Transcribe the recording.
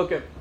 Okay.